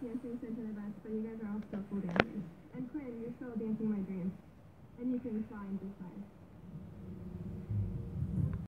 dancing center the best, but you guys are all skillful dancers. And Quinn, you're still dancing my dreams. And you can try and be fine.